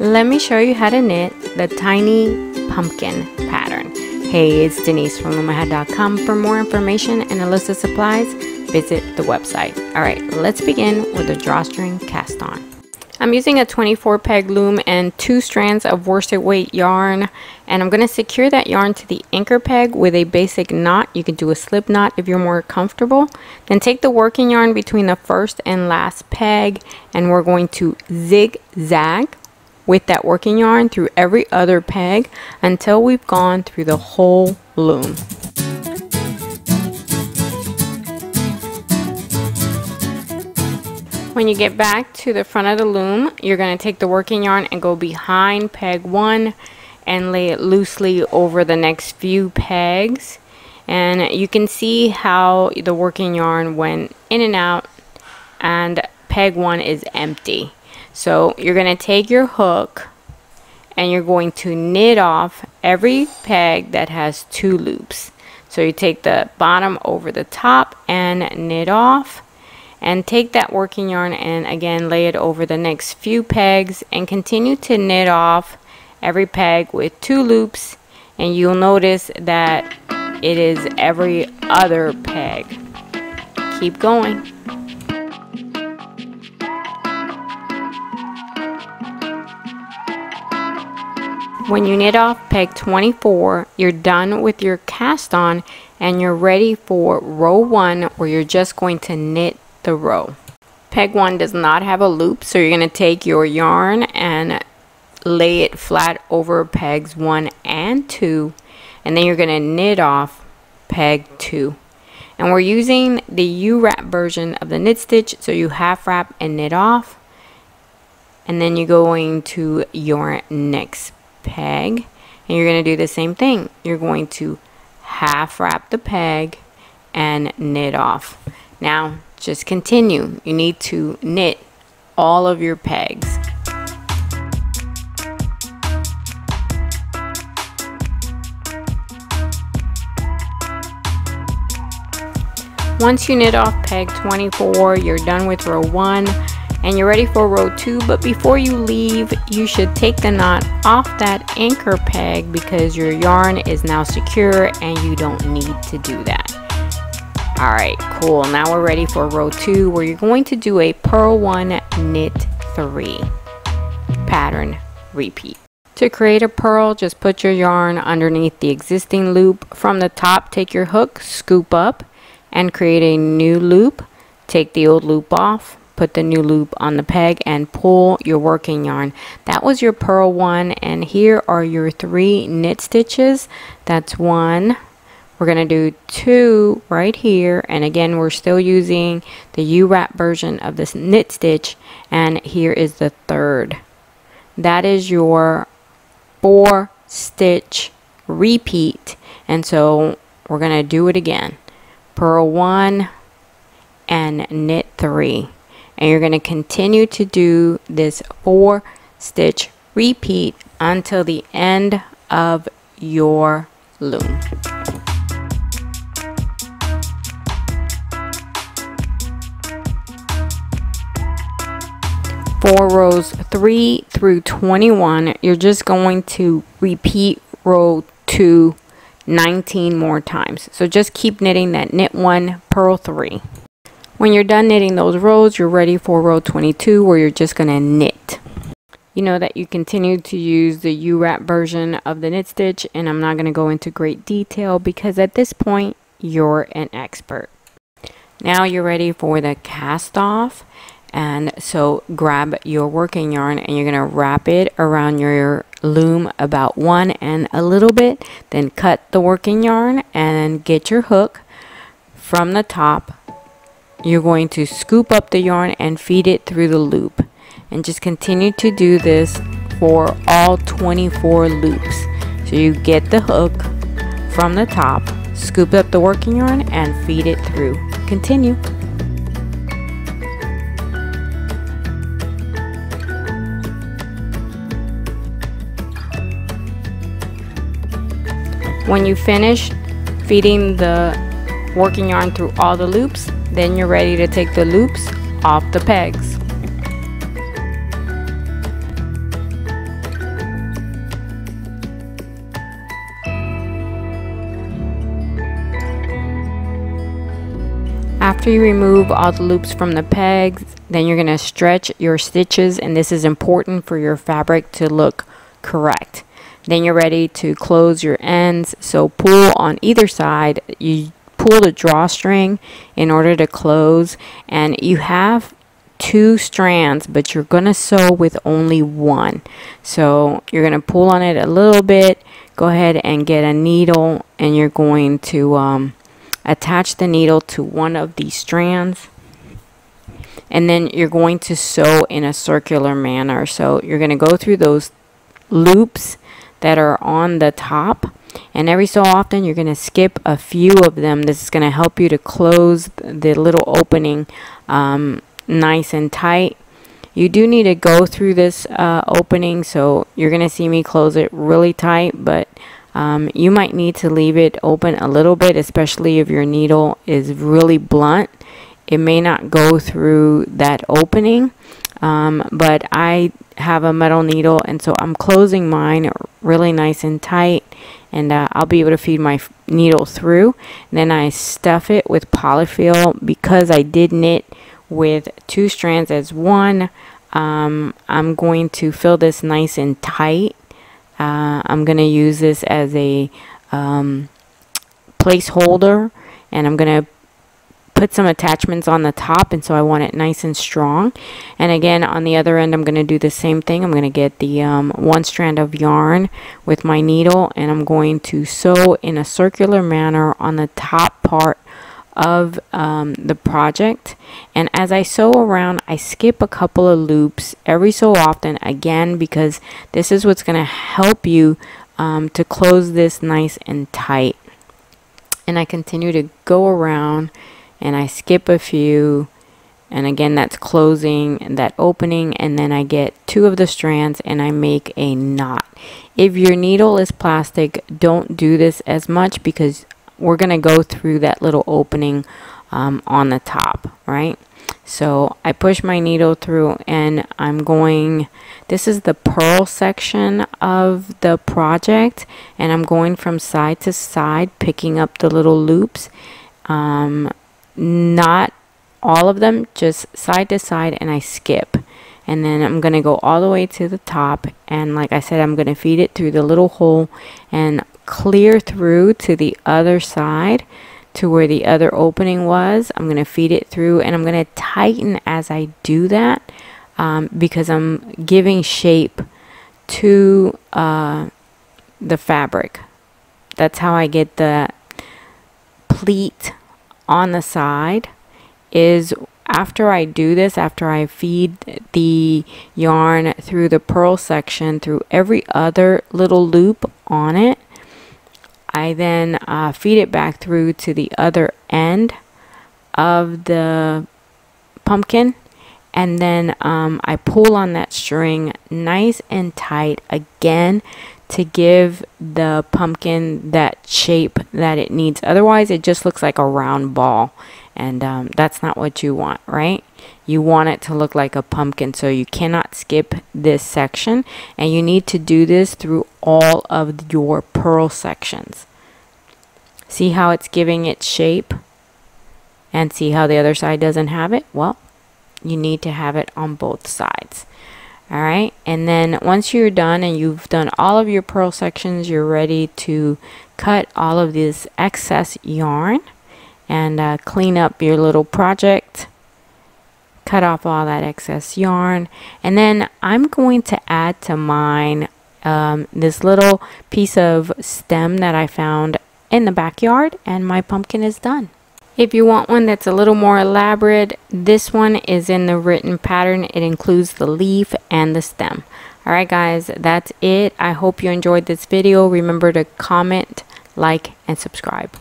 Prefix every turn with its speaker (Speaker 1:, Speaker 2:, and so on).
Speaker 1: Let me show you how to knit the tiny pumpkin pattern. Hey, it's Denise from LoomaHat.com. For more information and a list of supplies, visit the website. All right, let's begin with the drawstring cast on. I'm using a 24 peg loom and two strands of worsted weight yarn and I'm going to secure that yarn to the anchor peg with a basic knot. You can do a slip knot if you're more comfortable. Then take the working yarn between the first and last peg and we're going to zigzag with that working yarn through every other peg until we've gone through the whole loom. When you get back to the front of the loom, you're going to take the working yarn and go behind peg one and lay it loosely over the next few pegs. And you can see how the working yarn went in and out and peg one is empty. So you're going to take your hook and you're going to knit off every peg that has two loops. So you take the bottom over the top and knit off and take that working yarn and again lay it over the next few pegs and continue to knit off every peg with two loops. And you'll notice that it is every other peg. Keep going When you knit off peg 24, you're done with your cast on and you're ready for row 1 where you're just going to knit the row. Peg 1 does not have a loop, so you're going to take your yarn and lay it flat over pegs 1 and 2, and then you're going to knit off peg 2. And we're using the U-wrap version of the knit stitch, so you half wrap and knit off, and then you're going to your next peg, and you're going to do the same thing. You're going to half wrap the peg and knit off. Now, just continue. You need to knit all of your pegs. Once you knit off peg 24, you're done with row 1 and you're ready for row 2. But before you leave, you should take the knot off that anchor peg because your yarn is now secure and you don't need to do that. Alright, cool. Now we're ready for row 2 where you're going to do a purl 1 knit 3 pattern repeat. To create a purl, just put your yarn underneath the existing loop. From the top, take your hook, scoop up, and create a new loop. Take the old loop off, put the new loop on the peg, and pull your working yarn. That was your purl 1, and here are your three knit stitches. That's one, we're going to do two right here. And again, we're still using the U-wrap version of this knit stitch. And here is the third. That is your four stitch repeat. And so we're going to do it again. Purl one and knit three. And you're going to continue to do this four stitch repeat until the end of your loom. for rows 3 through 21 you're just going to repeat row 2 19 more times so just keep knitting that knit 1 purl 3 when you're done knitting those rows you're ready for row 22 where you're just going to knit. You know that you continue to use the U-wrap version of the knit stitch and I'm not going to go into great detail because at this point you're an expert. Now you're ready for the cast off and so grab your working yarn and you're going to wrap it around your loom about one and a little bit then cut the working yarn and get your hook from the top you're going to scoop up the yarn and feed it through the loop. And just continue to do this for all 24 loops. So you get the hook from the top scoop up the working yarn and feed it through. Continue. When you finish feeding the working yarn through all the loops, then you're ready to take the loops off the pegs. After you remove all the loops from the pegs, then you're going to stretch your stitches and this is important for your fabric to look correct. Then you're ready to close your ends. So pull on either side. You pull the drawstring in order to close and you have two strands but you're gonna sew with only one. So you're gonna pull on it a little bit go ahead and get a needle and you're going to um, attach the needle to one of these strands and then you're going to sew in a circular manner. So you're going to go through those loops that are on the top and every so often you're going to skip a few of them. This is going to help you to close the little opening um, nice and tight. You do need to go through this uh, opening so you're going to see me close it really tight but um, you might need to leave it open a little bit especially if your needle is really blunt. It may not go through that opening um, but I have a metal needle and so I'm closing mine really nice and tight and uh, I'll be able to feed my needle through. And then I stuff it with polyfill because I did knit with two strands as one. Um, I'm going to fill this nice and tight. Uh, I'm going to use this as a um, placeholder and I'm going to put some attachments on the top and so I want it nice and strong. And again on the other end I'm going to do the same thing. I'm going to get the um, one strand of yarn with my needle and I'm going to sew in a circular manner on the top part of um, the project. And as I sew around I skip a couple of loops every so often again because this is what's going to help you um, to close this nice and tight. And I continue to go around and I skip a few and again that's closing that opening and then I get two of the strands and I make a knot. If your needle is plastic don't do this as much because we're gonna go through that little opening um, on the top right? So I push my needle through and I'm going this is the purl section of the project and I'm going from side to side picking up the little loops um, not all of them just side to side and I skip. And then I'm gonna go all the way to the top and like I said I'm gonna feed it through the little hole and clear through to the other side to where the other opening was. I'm gonna feed it through and I'm gonna tighten as I do that um, because I'm giving shape to uh, the fabric. That's how I get the pleat on the side is after I do this, after I feed the yarn through the purl section, through every other little loop on it, I then uh, feed it back through to the other end of the pumpkin and then um, I pull on that string nice and tight again to give the pumpkin that shape that it needs. Otherwise, it just looks like a round ball. And um, that's not what you want, right? You want it to look like a pumpkin. So you cannot skip this section. And you need to do this through all of your purl sections. See how it's giving it shape? And see how the other side doesn't have it? Well, you need to have it on both sides. All right? And then once you're done and you've done all of your purl sections you're ready to cut all of this excess yarn and uh, clean up your little project. Cut off all that excess yarn. And then I'm going to add to mine um, this little piece of stem that I found in the backyard and my pumpkin is done if you want one that's a little more elaborate, this one is in the written pattern. It includes the leaf and the stem. Alright guys, that's it. I hope you enjoyed this video. Remember to comment, like, and subscribe.